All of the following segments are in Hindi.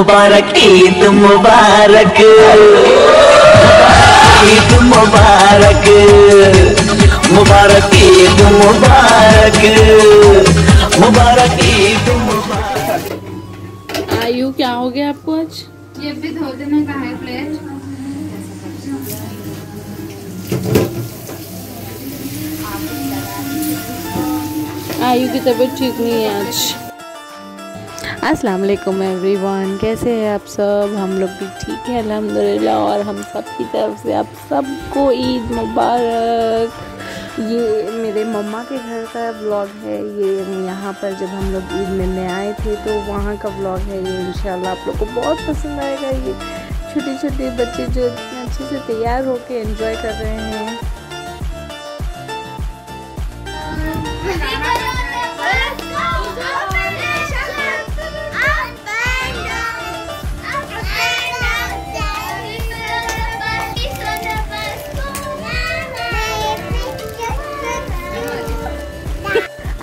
मुबारक ईद मुबारक। ईद मुबारक मुबारक ईद मुबारक मुबारक ईद मुबारक। आयु क्या हो गया आपको आज? ये भी धो देना कहा है प्लेट आयु की तबीयत ठीक नहीं है आज। अस्सलाम वालेकुम एवरीवन। कैसे हैं आप सब? हम लोग भी ठीक है, अल्हम्दुलिल्लाह। और हम सब की तरफ़ से आप सबको ईद मुबारक। ये मेरे मम्मा के घर का ब्लॉग है। ये यहाँ पर जब हम लोग ईद मिलने आए थे तो वहाँ का ब्लॉग है ये। इंशाल्लाह आप लोग को बहुत पसंद आएगा ये। छोटे छोटे बच्चे जो इतने अच्छे से तैयार होकर एंजॉय कर रहे हैं।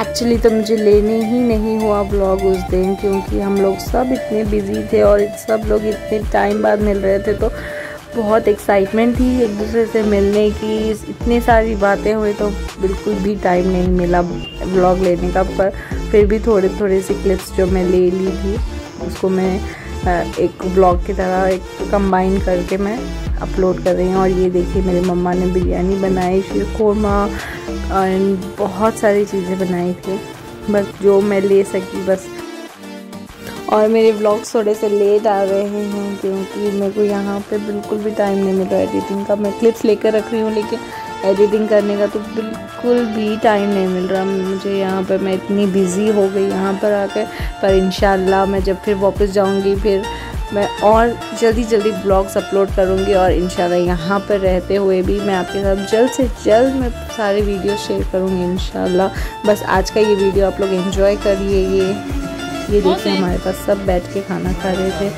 एक्चुअली तो मुझे लेने ही नहीं हुआ ब्लॉग उस दिन क्योंकि हम लोग सब इतने बिज़ी थे और सब लोग इतने टाइम बाद मिल रहे थे तो बहुत एक्साइटमेंट थी एक दूसरे से मिलने की। इतनी सारी बातें हुई तो बिल्कुल भी टाइम नहीं मिला ब्लॉग लेने का, पर फिर भी थोड़े थोड़े से क्लिप्स जो मैं ले ली थी, उसको मैं एक ब्लॉग की तरह एक कंबाइन करके मैं अपलोड कर रही हूँ। और ये देखिए, मेरी मम्मा ने बिरयानी बनाई शीर खोरमा एंड बहुत सारी चीज़ें बनाई थी, बस जो मैं ले सकी बस। और मेरे ब्लॉग्स थोड़े से लेट आ रहे हैं, क्योंकि मेरे को यहाँ पे बिल्कुल भी टाइम नहीं मिल एडिटिंग का। मैं क्लिप्स लेकर रख रही हूँ, लेकिन एडिटिंग करने का तो बिल्कुल भी टाइम नहीं मिल रहा। मुझे यहाँ पर मैं इतनी बिज़ी हो गई यहाँ पर आकर पर इन मैं जब फिर वापस जाऊँगी, फिर मैं और जल्दी जल्दी ब्लॉग्स अपलोड करूँगी और इन यहाँ पर रहते हुए भी मैं आपके साथ जल्द से जल्द मैं सारे वीडियो शेयर करूँगी इन बस आज का ये वीडियो आप लोग इन्जॉय करिए, ये ये देखिए हमारे पास सब बैठ के खाना खा रहे थे।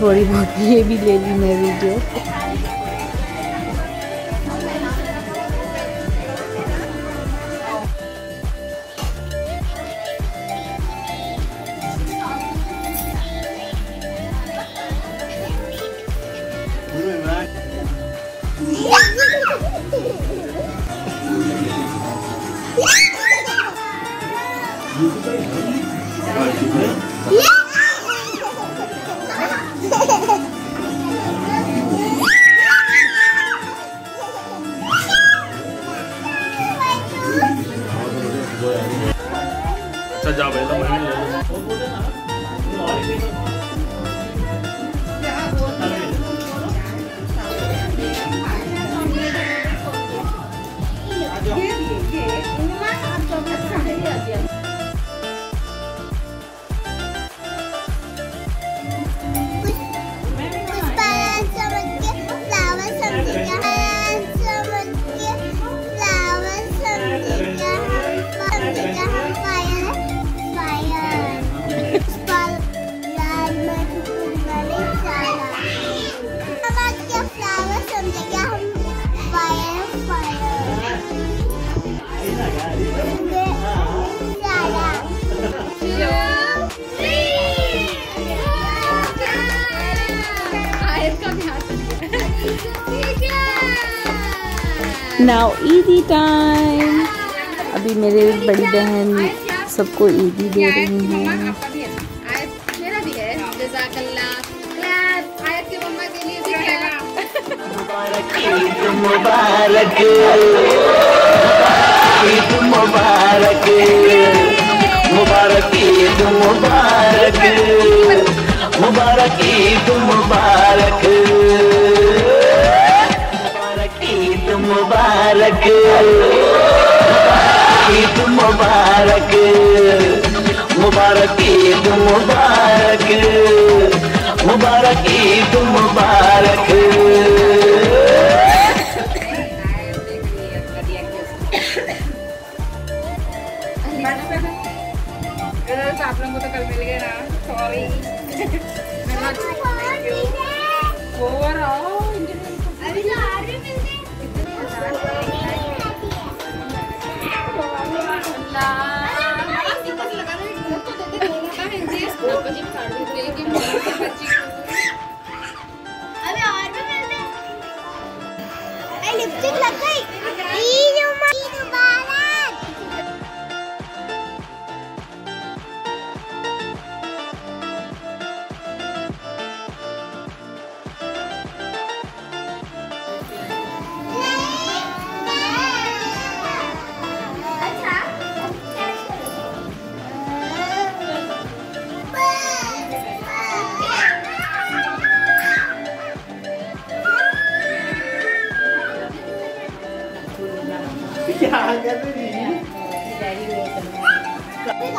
थोड़ी बहुत ये भी ले ली मैं वीडियो। अच्छा जा भाई तो मैं ले नाउ ईदी टाइम अभी मेरे बड़ी बहन सबको ईदी दे रही हैं। ईद मुबारक। ईद मुबारक। मुबारक ईद मुबारक। मुबारक ईद मुबारक। मुबारक ईद मुबारक। मुबारक। मुबारक ईद मुबारक। मुबारक ईद मुबारक। आप लोगों को तो कल मिल गए ना सॉरी अभी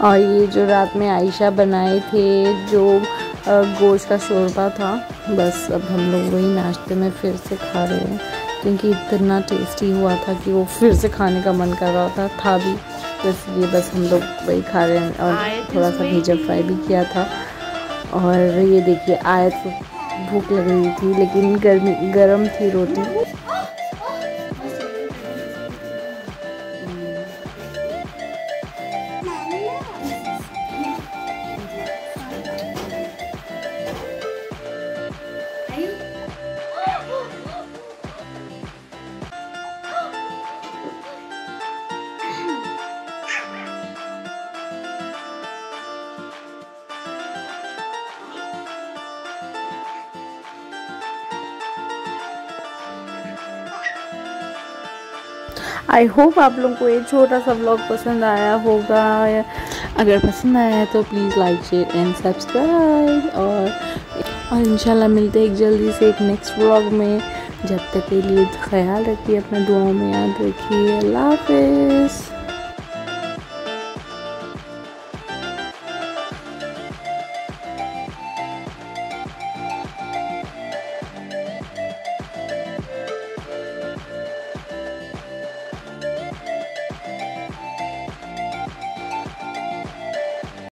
और ये जो रात में आयशा बनाए थे जो गोश्त का शोरबा था बस अब हम लोग वही नाश्ते में फिर से खा रहे हैं। क्योंकि इतना टेस्टी हुआ था कि वो फिर से खाने का मन कर रहा था था भी। तो इसलिए बस हम लोग वही खा रहे हैं और थोड़ा सा भीजा फ्राई भी किया था। और ये देखिए आयत भूख लग रही थी लेकिन गर्मी गर्म थी रोटी। आई होप आप लोगों को ये छोटा सा ब्लॉग पसंद आया होगा। अगर पसंद आया है तो please like share and subscribe और और इंशाल्लाह मिलते हैं एक जल्दी से एक नेक्स्ट व्लॉग में। जब तक के लिए ख्याल रखिए, अपने दुआओं में याद रखिए। अल्लाह हाफिज़।